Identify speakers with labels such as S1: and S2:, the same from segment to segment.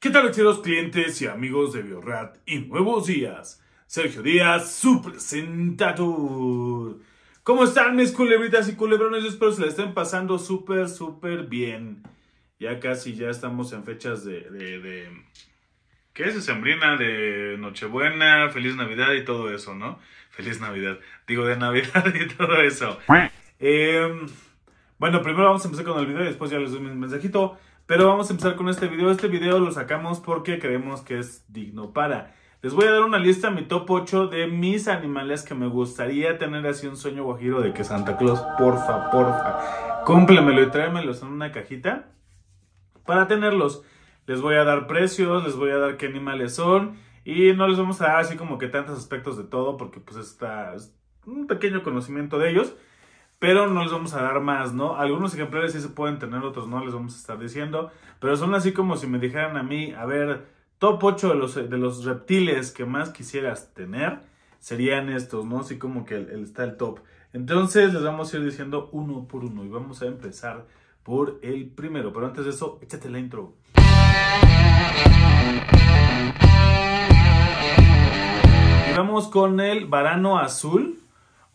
S1: ¿Qué tal, queridos clientes y amigos de Biorat y Nuevos Días? Sergio Díaz, su presentador. ¿Cómo están mis culebritas y culebrones? Yo espero se la estén pasando súper, súper bien. Ya casi, ya estamos en fechas de... de, de ¿Qué es? Sembrina, de Nochebuena, Feliz Navidad y todo eso, ¿no? Feliz Navidad. Digo, de Navidad y todo eso. Eh, bueno, primero vamos a empezar con el video y después ya les doy mi mensajito. Pero vamos a empezar con este video. Este video lo sacamos porque creemos que es digno para. Les voy a dar una lista, mi top 8 de mis animales que me gustaría tener así un sueño guajiro de que Santa Claus, porfa, porfa, cúmplemelo y tráemelos en una cajita para tenerlos. Les voy a dar precios, les voy a dar qué animales son y no les vamos a dar así como que tantos aspectos de todo porque pues está un pequeño conocimiento de ellos pero no les vamos a dar más, ¿no? Algunos ejemplares sí se pueden tener, otros no les vamos a estar diciendo, pero son así como si me dijeran a mí, a ver, top 8 de los, de los reptiles que más quisieras tener, serían estos, ¿no? Así como que el, está el top. Entonces les vamos a ir diciendo uno por uno y vamos a empezar por el primero, pero antes de eso, échate la intro. Vamos con el varano azul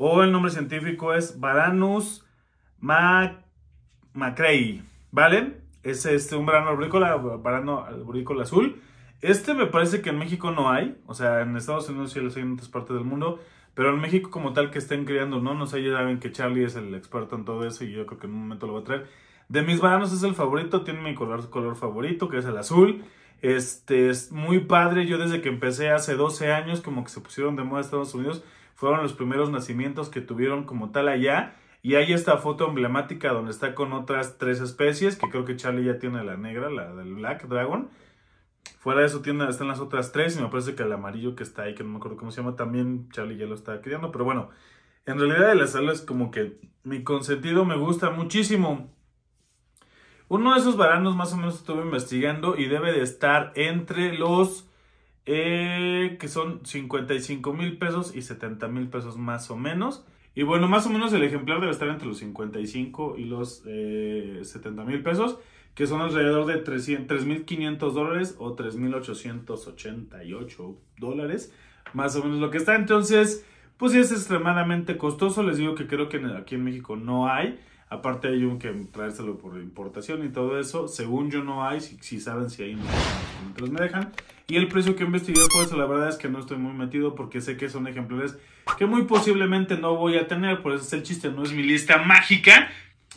S1: o el nombre científico es Varanus macrei, ¿vale? Es este, un varano arborícola, varano arborícola azul. Este me parece que en México no hay, o sea, en Estados Unidos sí los hay en otras partes del mundo, pero en México como tal que estén criando, ¿no? No sé, ya saben que Charlie es el experto en todo eso y yo creo que en un momento lo va a traer. De mis varanos es el favorito, tiene mi color, color favorito, que es el azul. Este es muy padre, yo desde que empecé hace 12 años, como que se pusieron de moda en Estados Unidos, fueron los primeros nacimientos que tuvieron como tal allá. Y hay esta foto emblemática donde está con otras tres especies, que creo que Charlie ya tiene la negra, la del Black Dragon. Fuera de eso tiene, están las otras tres y me parece que el amarillo que está ahí, que no me acuerdo cómo se llama, también Charlie ya lo está criando. Pero bueno, en realidad de las alas como que mi consentido me gusta muchísimo. Uno de esos varanos más o menos estuve investigando y debe de estar entre los eh, que son 55 mil pesos y 70 mil pesos más o menos. Y bueno, más o menos el ejemplar debe estar entre los 55 y los eh, 70 mil pesos, que son alrededor de 3.500 dólares o 3.888 dólares, más o menos lo que está. Entonces, pues es extremadamente costoso. Les digo que creo que aquí en México no hay. Aparte hay un que traérselo por importación y todo eso. Según yo no hay, si, saben si hay, no, me dejan. Y el precio que investigué fue eso, la verdad es que no estoy muy metido porque sé que son ejemplares que muy posiblemente no voy a tener, por eso es el chiste, no es mi lista mágica,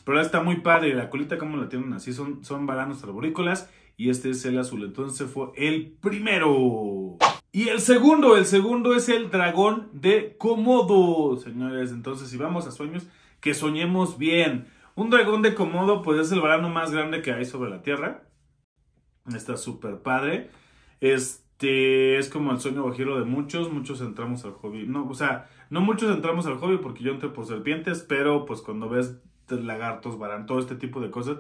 S1: pero está muy padre, la colita como la tienen así, son, son varanos arborícolas y este es el azul, entonces fue el primero. Y el segundo, el segundo es el dragón de Komodo, señores, entonces si vamos a sueños, que soñemos bien. Un dragón de Komodo pues es el varano más grande que hay sobre la Tierra, está súper padre. Este es como el sueño guajiro de muchos, muchos entramos al hobby. No, o sea, no muchos entramos al hobby porque yo entré por serpientes, pero pues cuando ves lagartos, varán, todo este tipo de cosas,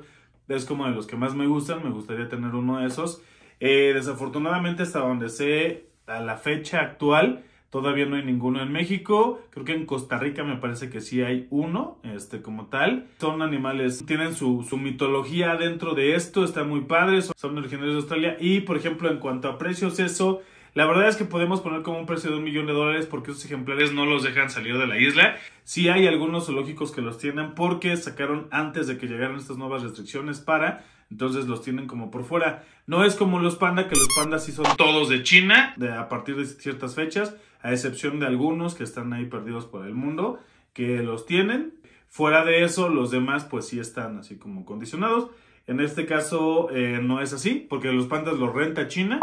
S1: es como de los que más me gustan, me gustaría tener uno de esos. Eh, desafortunadamente hasta donde sé a la fecha actual, Todavía no hay ninguno en México. Creo que en Costa Rica me parece que sí hay uno, este, como tal. Son animales, tienen su, su mitología dentro de esto, están muy padres, son originarios de Australia. Y, por ejemplo, en cuanto a precios, eso, la verdad es que podemos poner como un precio de un millón de dólares porque esos ejemplares no los dejan salir de la isla. Sí hay algunos zoológicos que los tienen porque sacaron antes de que llegaran estas nuevas restricciones para entonces los tienen como por fuera. No es como los pandas, que los pandas sí son todos de China, de, a partir de ciertas fechas, a excepción de algunos que están ahí perdidos por el mundo, que los tienen. Fuera de eso, los demás pues sí están así como condicionados. En este caso eh, no es así, porque los pandas los renta China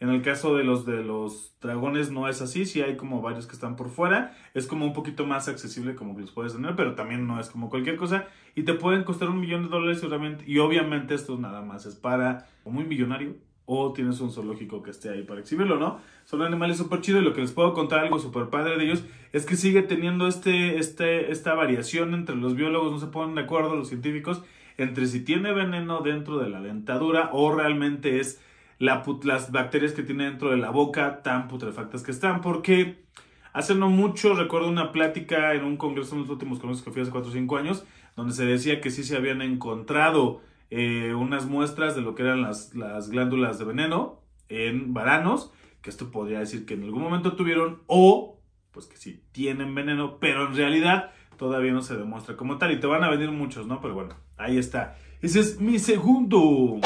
S1: en el caso de los de los dragones no es así, sí hay como varios que están por fuera, es como un poquito más accesible como que los puedes tener, pero también no es como cualquier cosa y te pueden costar un millón de dólares y obviamente, y obviamente esto nada más es para muy millonario o tienes un zoológico que esté ahí para exhibirlo, ¿no? Son animales súper chidos y lo que les puedo contar algo súper padre de ellos es que sigue teniendo este, este, esta variación entre los biólogos, no se ponen de acuerdo los científicos entre si tiene veneno dentro de la dentadura o realmente es las bacterias que tiene dentro de la boca tan putrefactas que están. Porque hace no mucho recuerdo una plática en un congreso, en los últimos congresos que fui hace 4 o 5 años, donde se decía que sí se habían encontrado eh, unas muestras de lo que eran las, las glándulas de veneno en varanos, que esto podría decir que en algún momento tuvieron o pues que sí tienen veneno, pero en realidad todavía no se demuestra como tal y te van a venir muchos, ¿no? Pero bueno, ahí está. Ese es mi segundo.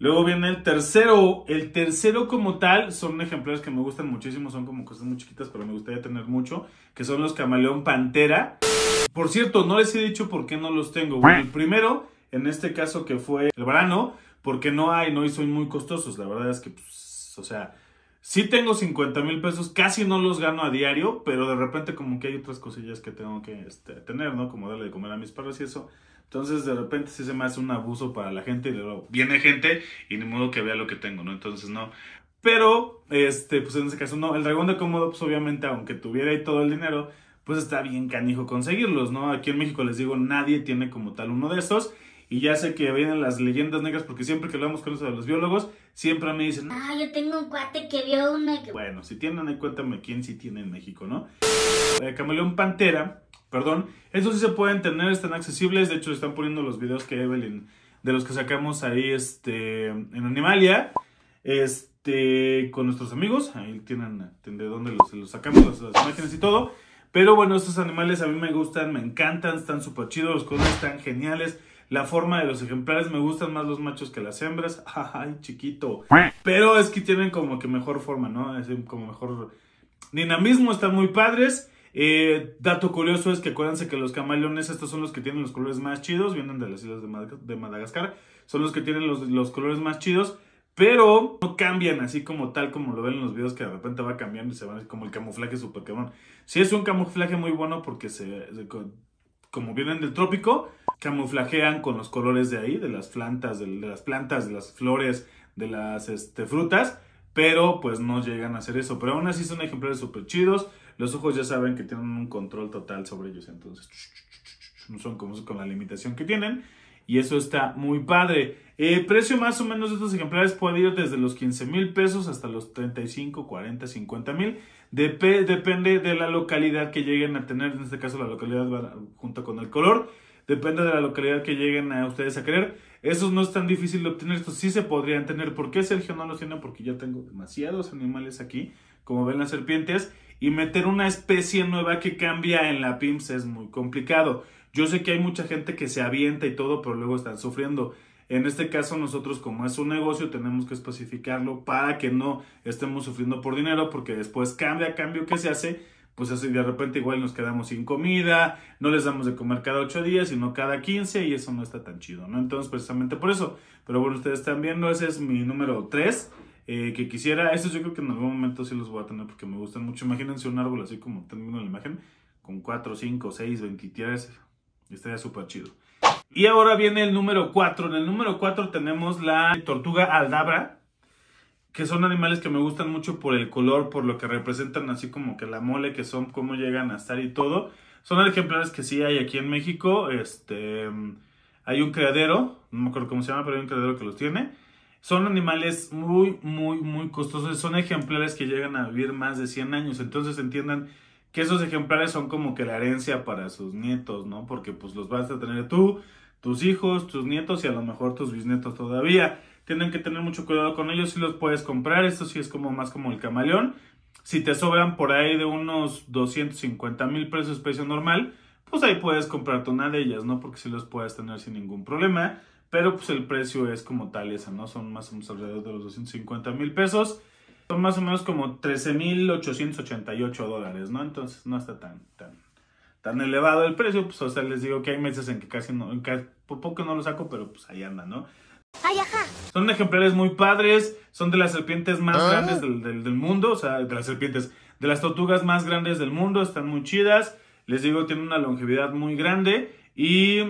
S1: Luego viene el tercero. El tercero como tal son ejemplares que me gustan muchísimo, son como cosas muy chiquitas, pero me gustaría tener mucho, que son los camaleón pantera. Por cierto, no les he dicho por qué no los tengo. El primero, en este caso que fue el verano, porque no hay, no y son muy costosos. La verdad es que, pues, o sea, sí tengo 50 mil pesos, casi no los gano a diario, pero de repente como que hay otras cosillas que tengo que este, tener, ¿no? Como darle de comer a mis perros y eso. Entonces de repente se me hace un abuso para la gente y luego viene gente y ni modo que vea lo que tengo, ¿no? Entonces no. Pero, este, pues en ese caso no. El dragón de cómodo, pues obviamente, aunque tuviera ahí todo el dinero, pues está bien canijo conseguirlos, ¿no? Aquí en México les digo, nadie tiene como tal uno de estos. Y ya sé que vienen las leyendas negras porque siempre que hablamos con eso de los biólogos, siempre me dicen,
S2: ah, yo tengo un cuate que vio una...
S1: Bueno, si tienen ahí, cuéntame quién sí tiene en México, ¿no? Eh, camaleón Pantera, perdón, esos sí se pueden tener, están accesibles, de hecho están poniendo los videos que Evelyn, de los que sacamos ahí este, en Animalia, este, con nuestros amigos, ahí tienen de dónde los, los sacamos, las, las imágenes y todo. Pero bueno, estos animales a mí me gustan, me encantan, están súper chidos, los colores están geniales. La forma de los ejemplares me gustan más los machos que las hembras. Ay, chiquito. Pero es que tienen como que mejor forma, ¿no? Es como mejor dinamismo, están muy padres. Eh, dato curioso es que acuérdense que los camaleones, estos son los que tienen los colores más chidos, vienen de las islas de, Madagascar, son los que tienen los, los colores más chidos, pero no cambian así como tal como lo ven en los videos que de repente va cambiando y se van como el camuflaje super cabrón. Sí es un camuflaje muy bueno porque se, como vienen del trópico, camuflajean con los colores de ahí, de las plantas, de, las plantas, de las flores, de las este, frutas, pero pues no llegan a hacer eso. Pero aún así son ejemplares súper chidos. Los ojos ya saben que tienen un control total sobre ellos, entonces no son como con la limitación que tienen. Y eso está muy padre. El precio más o menos de estos ejemplares puede ir desde los 15 mil pesos hasta los 35, 40, 50 mil. depende de la localidad que lleguen a tener, en este caso la localidad junto con el color. Depende de la localidad que lleguen a ustedes a querer. Esos no es tan difícil de obtener, estos sí se podrían tener. ¿Por qué Sergio no los tiene? Porque ya tengo demasiados animales aquí, como ven las serpientes, y meter una especie nueva que cambia en la PIMS es muy complicado. Yo sé que hay mucha gente que se avienta y todo, pero luego están sufriendo. En este caso, nosotros, como es un negocio, tenemos que especificarlo para que no estemos sufriendo por dinero, porque después cambia, cambio que se hace, pues así de repente igual nos quedamos sin comida, no les damos de comer cada 8 días, sino cada 15, y eso no está tan chido, ¿no? Entonces, precisamente por eso. Pero bueno, ustedes están viendo, ese es mi número 3. Eh, que quisiera, estos yo creo que en algún momento sí los voy a tener porque me gustan mucho. Imagínense un árbol así como viendo la imagen, con 4, 5, 6, 23 Estaría súper chido. Y ahora viene el número 4. En el número 4 tenemos la tortuga aldabra, que son animales que me gustan mucho por el color, por lo que representan así como que la mole que son, cómo llegan a estar y todo. Son ejemplares que sí hay aquí en México. Este, hay un criadero, no me acuerdo cómo se llama, pero hay un criadero que los tiene. Son animales muy, muy, muy costosos. Son ejemplares que llegan a vivir más de 100 años. Entonces entiendan que esos ejemplares son como que la herencia para sus nietos, ¿no? Porque pues los vas a tener tú, tus hijos, tus nietos y a lo mejor tus bisnietos todavía. Tienen que tener mucho cuidado con ellos si los puedes comprar. Esto sí es como más como el camaleón. Si te sobran por ahí de unos 250 mil pesos precio normal, pues ahí puedes comprarte una de ellas, ¿no? Porque si los puedes tener sin ningún problema. Pero pues el precio es como tal esa, ¿no? Son más o menos alrededor de los 250 mil pesos son más o menos como 13.888 dólares, ¿no? Entonces no está tan, tan, tan elevado el precio. Pues, o sea, les digo que hay meses en que casi no, en que por poco no lo saco, pero pues ahí anda, ¿no?
S2: Ay, ajá.
S1: Son ejemplares muy padres, son de las serpientes más ¿Ah? grandes del, del, del, mundo, o sea, de las serpientes, de las tortugas más grandes del mundo, están muy chidas. Les digo, tienen una longevidad muy grande y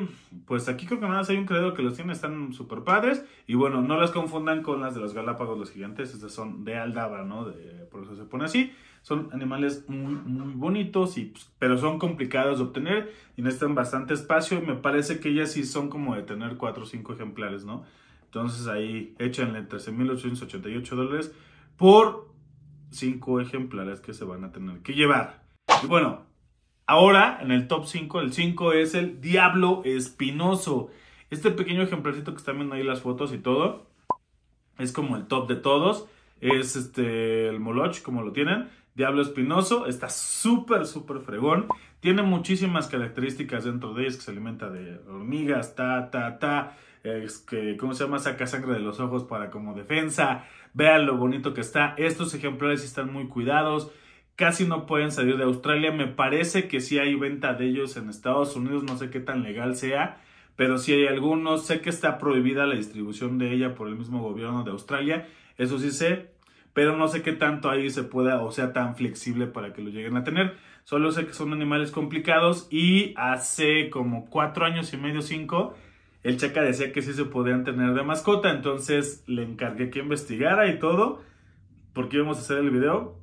S1: pues aquí creo que nada más hay un credo que los tiene, están súper padres. Y bueno, no las confundan con las de los Galápagos, los gigantes, estas son de Aldabra, ¿no? Por eso se pone así. Son animales muy, muy bonitos, y, pues, pero son complicados de obtener y necesitan bastante espacio. Y me parece que ellas sí son como de tener 4 o 5 ejemplares, ¿no? Entonces ahí échanle 13.888 dólares por 5 ejemplares que se van a tener que llevar. Y bueno, Ahora, en el top 5, el 5 es el Diablo Espinoso. Este pequeño ejemplarcito que están viendo ahí las fotos y todo, es como el top de todos. Es este el Moloch, como lo tienen. Diablo Espinoso, está súper, súper fregón. Tiene muchísimas características dentro de ellos, que se alimenta de hormigas, ta, ta, ta. Es que, ¿cómo se llama? Saca sangre de los ojos para como defensa. Vean lo bonito que está. Estos ejemplares están muy cuidados. Casi no pueden salir de Australia. Me parece que sí hay venta de ellos en Estados Unidos. No sé qué tan legal sea. Pero sí hay algunos. Sé que está prohibida la distribución de ella por el mismo gobierno de Australia. Eso sí sé. Pero no sé qué tanto ahí se pueda o sea tan flexible para que lo lleguen a tener. Solo sé que son animales complicados. Y hace como cuatro años y medio, cinco el Chaca decía que sí se podían tener de mascota, entonces le encargué que investigara y todo, porque íbamos a hacer el video.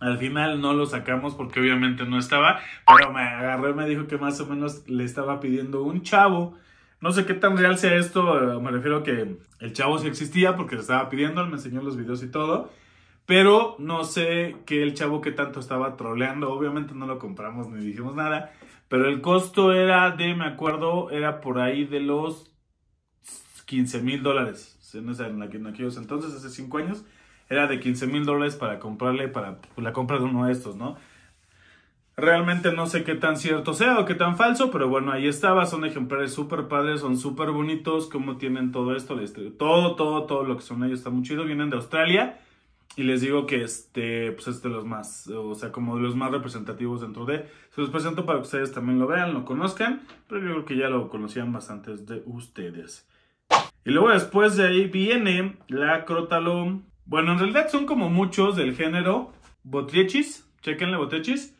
S1: Al final no lo sacamos porque obviamente no estaba, pero me agarró y me dijo que más o menos le estaba pidiendo un chavo. No sé qué tan real sea esto, me refiero a que el chavo sí existía porque le estaba pidiendo, él me enseñó los videos y todo. Pero no sé qué el chavo que tanto estaba troleando. Obviamente no lo compramos ni dijimos nada. Pero el costo era de, me acuerdo, era por ahí de los 15 mil dólares. En, en, aquellos entonces, hace 5 años, era de 15 mil dólares para comprarle, para la compra de uno de estos, ¿no? Realmente no sé qué tan cierto sea o qué tan falso, pero bueno, ahí estaba. Son ejemplares súper padres, son súper bonitos. Cómo tienen todo esto, todo, todo, todo lo que son ellos está muy chido. Vienen de Australia. Y les digo que este, pues es de los más, o sea, como de los más representativos dentro de. Se los presento para que ustedes también lo vean, lo conozcan, pero yo creo que ya lo conocían bastantes de ustedes. Y luego después de ahí viene la Crotalum. Bueno, en realidad son como muchos del género Botriechis. Chequenle Botriechis.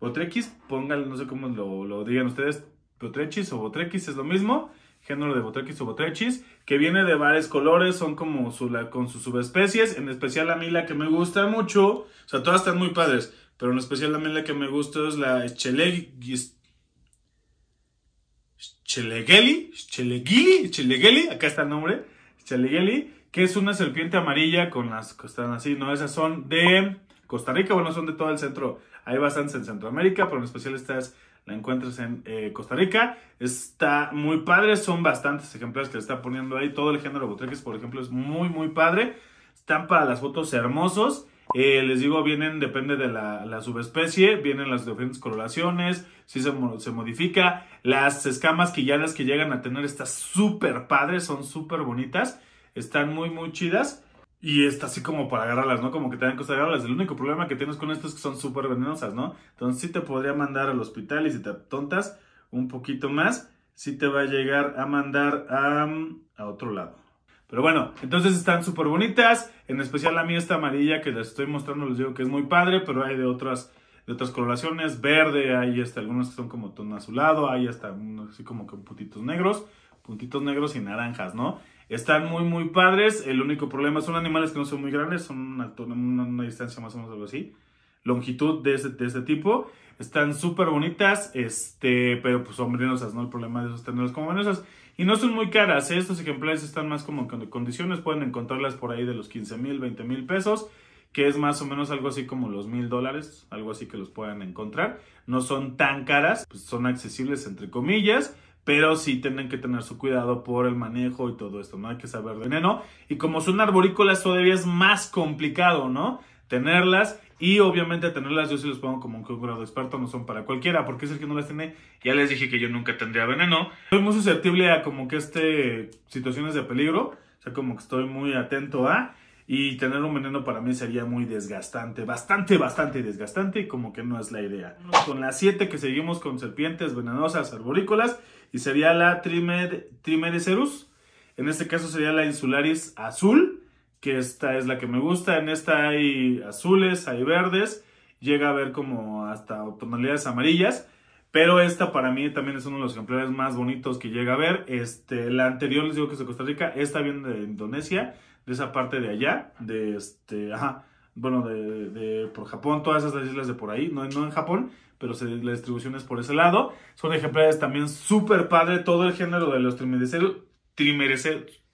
S1: Botrechis, pónganle, no sé cómo lo, digan ustedes, Botrechis o Botrechis es lo mismo género de Botrechis o Botrechis, que viene de varios colores, son como con sus subespecies, en especial a mí la que me gusta mucho, o sea, todas están muy padres, pero en especial a mí la que me gusta es la Chelegeli, Chelegeli, Chelegeli, acá está el nombre, Chelegeli, que es una serpiente amarilla con las que están así, no, esas son de Costa Rica, bueno, son de todo el centro, hay bastantes en Centroamérica, pero en especial estas la encuentras en eh, Costa Rica. Está muy padre, son bastantes ejemplares que le está poniendo ahí. Todo el género Botreques, por ejemplo, es muy, muy padre. Están para las fotos hermosos. Eh, les digo, vienen, depende de la, subespecie, vienen las diferentes coloraciones, si se, se, modifica. Las escamas quilladas que llegan a tener están súper padres, son súper bonitas, están muy, muy chidas. Y está así como para agarrarlas, ¿no? Como que te dan cosas agarrarlas. El único problema que tienes con esto es que son súper venenosas, ¿no? Entonces sí te podría mandar al hospital y si te tontas un poquito más, sí te va a llegar a mandar a, a otro lado. Pero bueno, entonces están súper bonitas. En especial la mía esta amarilla que les estoy mostrando, les digo que es muy padre, pero hay de otras, de otras coloraciones. Verde, hay hasta algunos que son como tono azulado, hay hasta unos así como con puntitos negros, puntitos negros y naranjas, ¿no? Están muy, muy padres. El único problema son animales que no son muy grandes, son una, distancia más o menos algo así. Longitud de este, de este tipo. Están súper bonitas, este, pero pues son venenosas, ¿no? El problema de esos tenerlos como venenosas. Y no son muy caras, ¿eh? estos ejemplares están más como en condiciones, pueden encontrarlas por ahí de los 15 mil, 20 mil pesos, que es más o menos algo así como los mil dólares, algo así que los puedan encontrar. No son tan caras, pues son accesibles entre comillas pero sí tienen que tener su cuidado por el manejo y todo esto, ¿no? Hay que saber veneno. Y como son arborícolas todavía es más complicado, ¿no? Tenerlas y obviamente tenerlas, yo sí los pongo como un grado experto, no son para cualquiera, porque es el que no las tiene. Ya les dije que yo nunca tendría veneno. Soy muy susceptible a como que este situaciones de peligro, o sea, como que estoy muy atento a y tener un veneno para mí sería muy desgastante, bastante, bastante desgastante y como que no es la idea. Con las 7 que seguimos con serpientes venenosas arborícolas y sería la Trimer, Trimerecerus. En este caso sería la Insularis azul, que esta es la que me gusta. En esta hay azules, hay verdes, llega a ver como hasta tonalidades amarillas. Pero esta para mí también es uno de los ejemplares más bonitos que llega a ver. Este, la anterior les digo que es de Costa Rica, esta viene de Indonesia, de esa parte de allá, de este, ajá, bueno, de, de por Japón, todas esas islas de por ahí, no, no en Japón, pero la distribución es por ese lado. Son ejemplares también súper padre, todo el género de los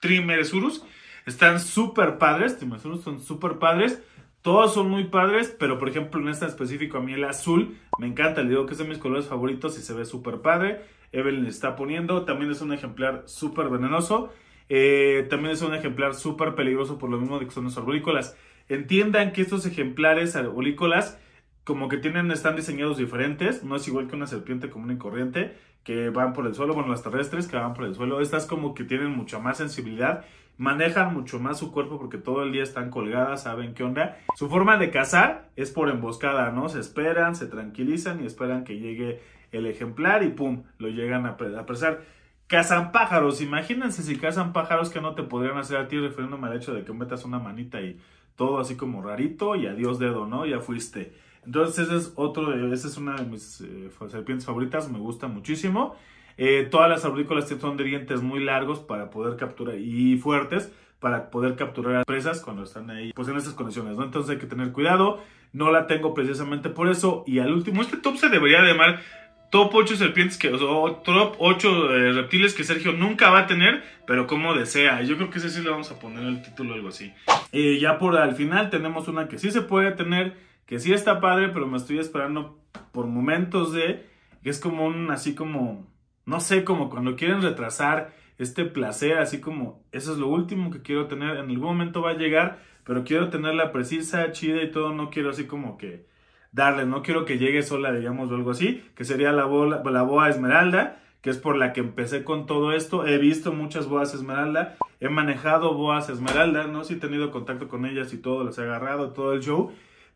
S1: Trimeresurus están súper padres, Trimeresurus son súper padres. Todos son muy padres, pero por ejemplo en este específico a mí el azul me encanta, le digo que es de mis colores favoritos y se ve súper padre. Evelyn está poniendo. También es un ejemplar súper venenoso. Eh, también es un ejemplar súper peligroso por lo mismo de que son los arborícolas. Entiendan que estos ejemplares arborícolas como que tienen, están diseñados diferentes, no es igual que una serpiente común y corriente, que van por el suelo, bueno, las terrestres que van por el suelo, estas como que tienen mucha más sensibilidad, manejan mucho más su cuerpo porque todo el día están colgadas, saben qué onda. Su forma de cazar es por emboscada, ¿no? Se esperan, se tranquilizan y esperan que llegue el ejemplar y pum, lo llegan a apresar. Cazan pájaros, imagínense si cazan pájaros que no te podrían hacer a ti refiriéndome al hecho de que metas una manita y todo así como rarito y adiós dedo, ¿no? Ya fuiste. Entonces ese es otro, de, esa es una de mis eh, serpientes favoritas, me gusta muchísimo. Eh, todas las arborícolas son de dientes muy largos para poder capturar y fuertes para poder capturar a presas cuando están ahí, pues en estas condiciones, ¿no? Entonces hay que tener cuidado. No la tengo precisamente por eso. Y al último, este top se debería llamar top 8 serpientes que, o top 8 eh, reptiles que Sergio nunca va a tener, pero como desea. Yo creo que ese sí le vamos a poner el título algo así. ya por al final tenemos una que sí se puede tener que sí está padre, pero me estoy esperando por momentos de, que es como un, así como, no sé, como cuando quieren retrasar este placer, así como, eso es lo último que quiero tener, en algún momento va a llegar, pero quiero tenerla precisa, chida y todo, no quiero así como que darle, no quiero que llegue sola, digamos, o algo así, que sería la, bola, la boa esmeralda, que es por la que empecé con todo esto. He visto muchas boas esmeralda, he manejado boas esmeralda, ¿no? Si he tenido contacto con ellas y todo, las he agarrado, todo el show.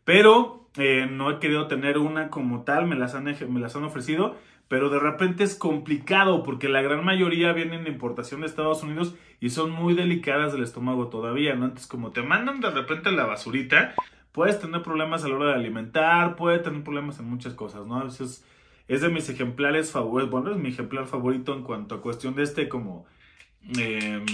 S1: Pero eh, no he querido tener una como tal, me las, han, me las han ofrecido, pero de repente es complicado porque la gran mayoría vienen de importación de Estados Unidos y son muy delicadas del estómago todavía, ¿no? Entonces como te mandan de repente la basurita, puedes tener problemas a la hora de alimentar, puede tener problemas en muchas cosas, ¿no? es, es de mis ejemplares favoritos, bueno, es mi ejemplar favorito en cuanto a cuestión de este como... Eh,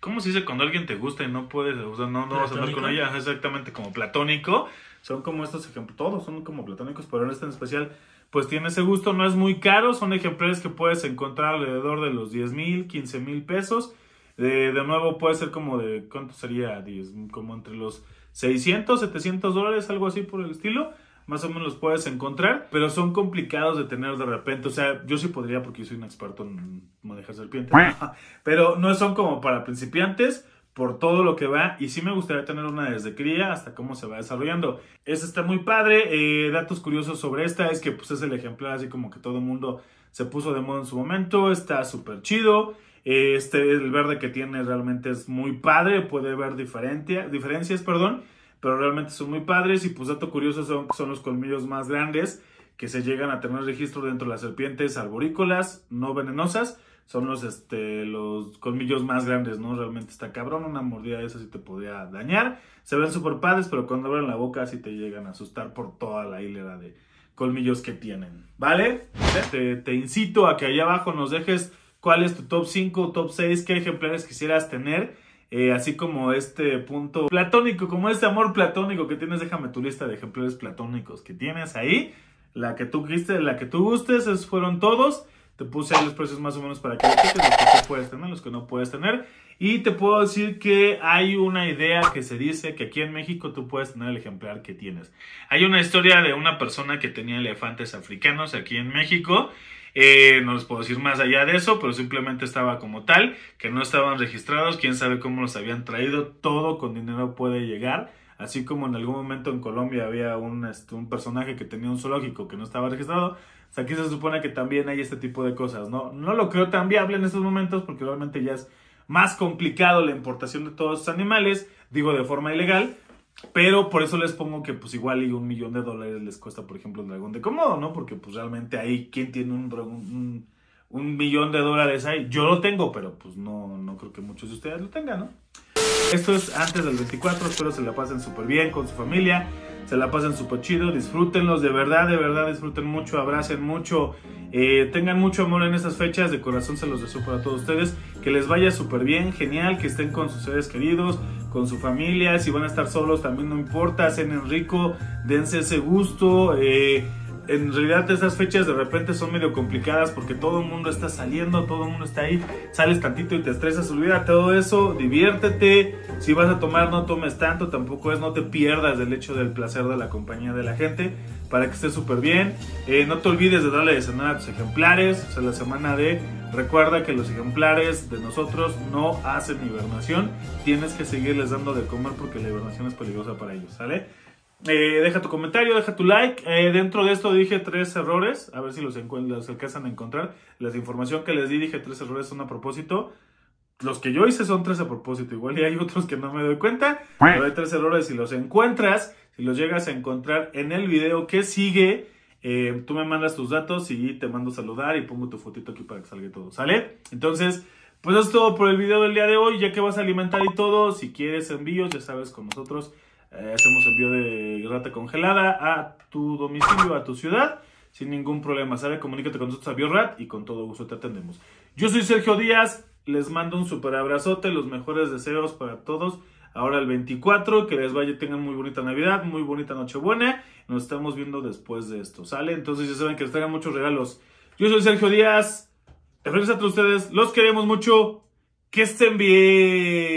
S1: ¿Cómo se dice cuando alguien te gusta y no puedes, o sea, no, no vas a hablar con ella? Exactamente, como platónico son como estos ejemplos, todos son como platónicos, pero en este en especial, pues tiene ese gusto, no es muy caro, son ejemplares que puedes encontrar alrededor de los 10 mil, 15 mil pesos. De, de, nuevo puede ser como de, ¿cuánto sería? 10, como entre los 600, 700 dólares, algo así por el estilo. Más o menos los puedes encontrar, pero son complicados de tener de repente. O sea, yo sí podría porque yo soy un experto en manejar serpientes. pero no son como para principiantes por todo lo que va y sí me gustaría tener una desde cría hasta cómo se va desarrollando. Esta está muy padre. Eh, datos curiosos sobre esta es que pues es el ejemplar así como que todo el mundo se puso de moda en su momento. Está súper chido. Este, el verde que tiene realmente es muy padre. Puede ver diferencias, perdón. Pero realmente son muy padres. Y pues dato curioso son, son los colmillos más grandes que se llegan a tener registro dentro de las serpientes arborícolas no venenosas son los, este, los colmillos más grandes, ¿no? Realmente está cabrón, una mordida de esa sí te podría dañar. Se ven súper padres, pero cuando abren la boca sí te llegan a asustar por toda la hilera de colmillos que tienen, ¿vale? Te, te incito a que allá abajo nos dejes cuál es tu top 5, top 6, qué ejemplares quisieras tener. Eh, así como este punto platónico, como este amor platónico que tienes, déjame tu lista de ejemplares platónicos que tienes ahí. La que tú quiste, la que tú gustes, esos fueron todos. Te puse ahí los precios más o menos para que lo cheques, los que tú puedes tener, los que no puedes tener. Y te puedo decir que hay una idea que se dice que aquí en México tú puedes tener el ejemplar que tienes. Hay una historia de una persona que tenía elefantes africanos aquí en México. Eh, no les puedo decir más allá de eso, pero simplemente estaba como tal, que no estaban registrados, quién sabe cómo los habían traído, todo con dinero puede llegar. Así como en algún momento en Colombia había un, este, un personaje que tenía un zoológico que no estaba registrado, aquí se supone que también hay este tipo de cosas, ¿no? No lo creo tan viable en estos momentos porque realmente ya es más complicado la importación de todos estos animales, digo de forma ilegal, pero por eso les pongo que pues igual y un millón de dólares les cuesta, por ejemplo, un dragón de Komodo, ¿no? Porque pues realmente ahí, ¿quién tiene un, un, un millón de dólares ahí? Yo lo tengo, pero pues no, no creo que muchos de ustedes lo tengan, ¿no? Esto es antes del 24, espero se la pasen súper bien con su familia se la pasen súper chido, disfrútenlos, de verdad, de verdad, disfruten mucho, abracen mucho, eh, tengan mucho amor en estas fechas, de corazón se los deseo para todos ustedes, que les vaya súper bien, genial, que estén con sus seres queridos, con su familia, si van a estar solos también no importa, cenen rico, dense ese gusto, eh, en realidad esas fechas de repente son medio complicadas porque todo el mundo está saliendo, todo el mundo está ahí, sales tantito y te estresas, olvida todo eso, diviértete, si vas a tomar no tomes tanto, tampoco es, no te pierdas del hecho del placer de la compañía de la gente, para que estés súper bien, Eh, no te olvides de darle de cenar a tus ejemplares, o sea, la semana de, recuerda que los ejemplares de nosotros no hacen hibernación, tienes que seguirles dando de comer porque la hibernación es peligrosa para ellos, ¿sale? Eh, deja tu comentario, deja tu like. Eh, dentro de esto dije tres errores. A ver si los, los alcanzan a encontrar. La información que les di dije tres errores son a propósito. Los que yo hice son tres a propósito. Igual y hay otros que no me doy cuenta. Pero hay tres errores. Si los encuentras, si los llegas a encontrar en el video que sigue, eh, tú me mandas tus datos y te mando a saludar y pongo tu fotito aquí para que salga todo. ¿Sale? Entonces, pues eso es todo por el video del día de hoy. Ya que vas a alimentar y todo, si quieres envíos, ya sabes, con nosotros. Eh, hacemos envío de rata congelada a tu domicilio, a tu ciudad, sin ningún problema. ¿Sale? Comunícate con nosotros a BioRat y con todo gusto te atendemos. Yo soy Sergio Díaz, les mando un super abrazote, los mejores deseos para todos. Ahora el 24, que les vaya, tengan muy bonita Navidad, muy bonita Nochebuena. Nos estamos viendo después de esto, ¿sale? Entonces ya saben que les traigan muchos regalos. Yo soy Sergio Díaz, felices a todos ustedes, los queremos mucho, que estén bien.